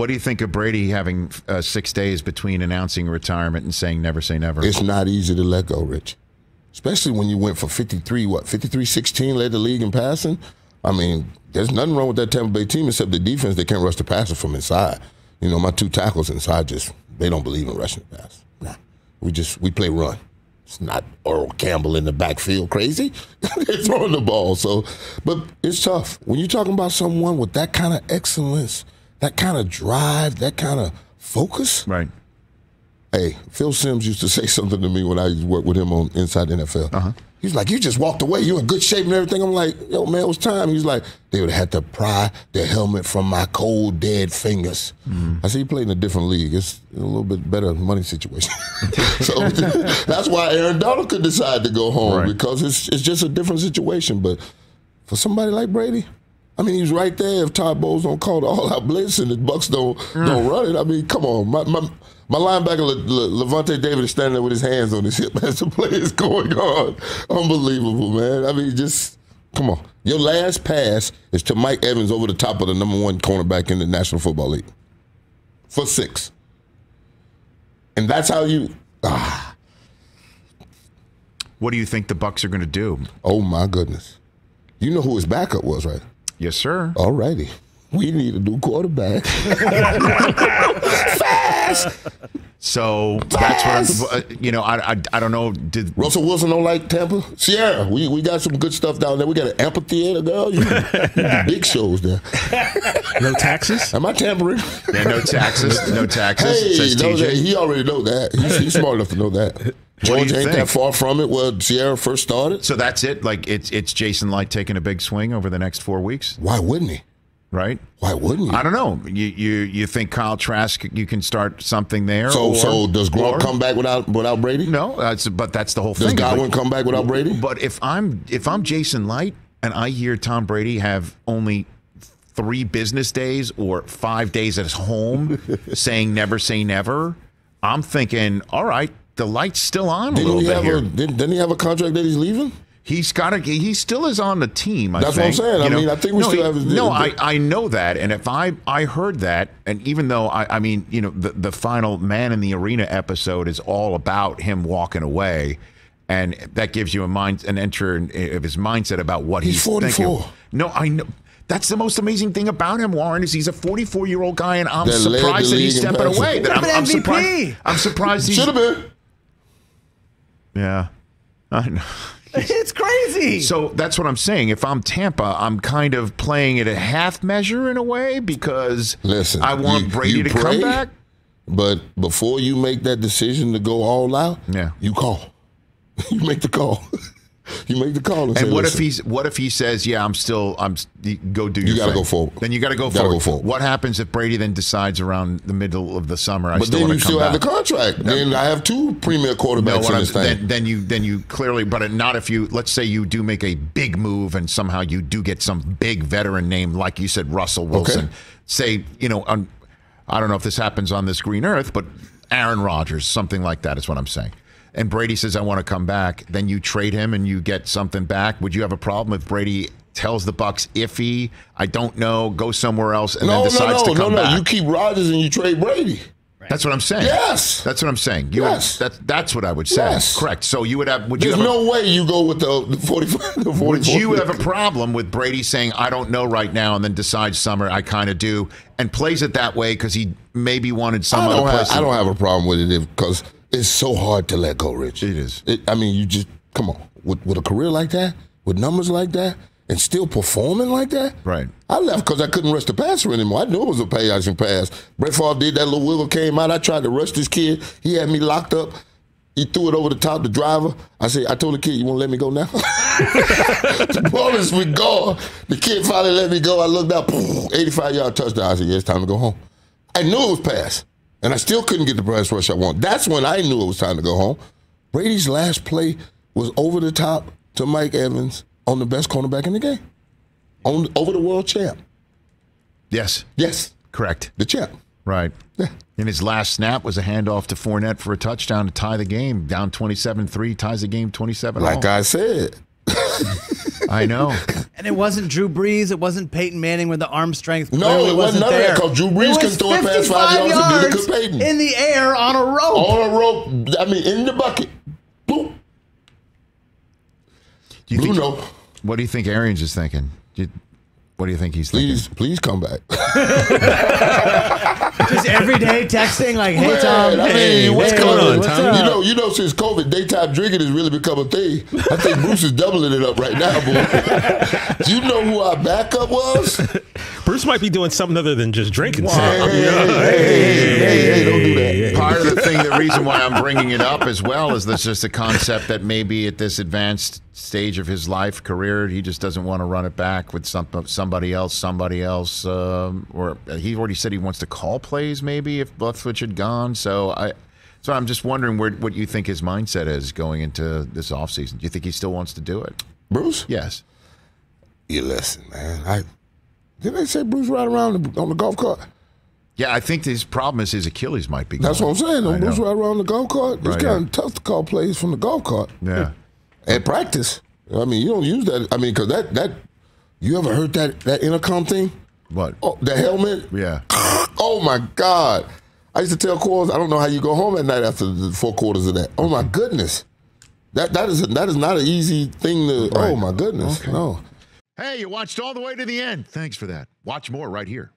What do you think of Brady having uh, six days between announcing retirement and saying never say never? It's not easy to let go, Rich. Especially when you went for 53, what, 53 16, led the league in passing. I mean, there's nothing wrong with that Tampa Bay team except the defense. They can't rush the passer from inside. You know, my two tackles inside just, they don't believe in rushing the pass. Nah. We just, we play run. It's not Earl Campbell in the backfield crazy. They're throwing the ball. So, but it's tough. When you're talking about someone with that kind of excellence, that kind of drive, that kind of focus. Right. Hey, Phil Simms used to say something to me when I used to work with him on Inside NFL. Uh-huh. He's like, "You just walked away. You're in good shape and everything." I'm like, "Yo, man, it was time." He's like, "They would have had to pry the helmet from my cold, dead fingers." I see "You played in a different league. It's a little bit better money situation." so that's why Aaron Donald could decide to go home Right. because it's it's just a different situation. But for somebody like Brady, I mean, he's right there. If Todd Bowles don't call the all-out blitz and the Bucs don't don't run it, I mean, come on, my my, my linebacker Le, Le, Lavonte David is standing there with his hands on his hip as the play is going on. Unbelievable, man. I mean, just come on. Your last pass is to Mike Evans over the top of the number one cornerback in the National Football League for six, and that's how you. Ah, What do you think the Bucs are going to do? oh my goodness, you know who his backup was, right? Yes, sir. All righty. We need a new quarterback. Fast. So that's what I'm. uh, You know, I, I, I don't know. Did Russell Wilson don't like Tampa? Ciara, we, we got some good stuff down there. We got an amphitheater, girl. You, you do big shows there. No taxes? Am I tampering? yeah, no taxes? No taxes. hey, says no, TJ. that, he already know that. He's, he's smart enough to know that. Georgia ain't think? that far from it where Ciara first started. so that's it. Like it's it's Jason Licht taking a big swing over the next four weeks, Why wouldn't he? right? Why wouldn't he? I don't know. You you you think Kyle Trask you can start something there? So, or- so does Gronk or- come back without without Brady? No, that's, but that's the whole thing. Does thing. Godwin But- come back without Brady? But if I'm if I'm Jason Licht and I hear Tom Brady have only three business days or five days at his home saying never say never, I'm thinking, all right, the light's still on a Didn't little he bit have here. a didn't, didn't he have a contract that he's leaving? He's got a. He still is on the team. I That's what I'm think, saying. I know? mean, I think we no, still he- have his- No, I, I know that, and if I I heard that, and even though I I mean, you know, the the final man in the arena episode is all about him walking away, and that gives you a mind an entry of his mindset about what he's, He's 44. thinking. No, I know. That's the most amazing thing about him, Warren, is he's a 44 year old guy, and I'm That surprised that he's stepping away. That Could've I'm, been I'm MVP. surprised. I'm surprised he's. Should have been. Yeah, I know. it's crazy. So that's what I'm saying. If I'm Tampa, I'm kind of playing it a half measure in a way because Listen, I want you- Brady you to pray, come back. But before you make that decision to go all out, Yeah. you call. You make the call. you make the call. And, say, And what if he's what if he says, "Yeah, I'm still I'm you go do You your gotta thing." go forward. Then you got to go forward. go forward. What happens if Brady then decides around the middle of the summer? I But still then want you to come still have back. the contract. Then I have two premier quarterbacks No, what in I'm, this thing. then, then you then you clearly, but not if you let's say you do make a big move and somehow you do get some big veteran name like you said Russell Wilson. Say you know on, I don't know if this happens on this green earth, but Aaron Rodgers, something like that is what I'm saying. And Brady says I want to come back. Then you trade him and you get something back. Would you have a problem if Brady tells the Bucs iffy? I don't know. Go somewhere else and no, then decides no, no, to no, come no. back. You keep Rodgers and you trade Brady. That's what I'm saying. Yes. That's what I'm saying. You would- Yes. that's that's what I would say. Yes. Correct. So you would have. Would you There's have a- no way you go with the, the 45. The 44. Would you have a problem with Brady saying, I don't know right now, and then decides summer, I kind of do, and plays it that way because he maybe wanted some I other don't, have, place? I don't have a problem with it because it's so hard to let go, Rich. It is. It, I mean, you just come on with with a career like that, with numbers like that, and still performing like that. Right. I left because I couldn't rush the passer anymore. I knew it was a play action pass. Brett Favre did that little wiggle, came out. I tried to rush this kid. He had me locked up. He threw it over the top, the driver. I said, I told the kid, you want to let me go now? the ball is we gone. The kid finally let me go. I looked up, 85 yard touchdown. I said, yeah, it's time to go home. I knew it was pass, and I still couldn't get the pass rush I want. That's when I knew it was time to go home. Brady's last play was over the top to Mike Evans on the best cornerback in the game, on over the world champ. Yes, Yes, correct. the champ. Right. Yeah. And his last snap was a handoff to Fournette for a touchdown to tie the game. Down 27 3, ties the game 27 Like I said, I know. And it wasn't Drew Brees. It wasn't Peyton Manning with the arm strength. No, it wasn't none of there. that, 'cause Drew It Brees was couldn't throw it past five yards, and neither yards could Peyton. in the air on a rope. On a rope, I mean, in the bucket. Boom. Do you think, Bruno, what do you think Arians is thinking? Do you- what do you think he's thinking? please, please come back. Just every day texting like, "Hey Man, Tom, I mean, hey, what's hey, going on, what's Tom? up?" You know, you know, since COVID, daytime drinking has really become a thing. I think Bruce is doubling it up right now, boy. Do you know who our backup was? Hey, Bruce might be doing something other than just drinking. hey, Sam. hey, hey, hey, hey, don't do that. Part of the thing, the reason why I'm bringing it up as well is this just a concept that maybe at this advanced stage of his life career, he just doesn't want to run it back with some somebody else, somebody else, um, or he already said he wants to call plays maybe if Leftwich had gone. So I, so I'm just wondering where what you think his mindset is going into this offseason. Do you think he still wants to do it? Bruce? Yes. You listen, man. I didn't they say Bruce ride around on the golf cart? Yeah, I think his problem is his Achilles might be. That's what. I'm saying. Don't Bruce ride around the golf cart. It's Right, kind yeah. tough to call plays from the golf cart Yeah. at practice. I mean, you don't use that. I mean, because that that you ever heard that that intercom thing? What? Oh, the helmet. Yeah. Oh my God! I used to tell Quarles, I don't know how you go home at night after the four quarters of that. Oh my mm-hmm. goodness, that that is that is not an easy thing to. Oh my goodness, no. Hey, you watched all the way to the end. Thanks for that. Watch more right here.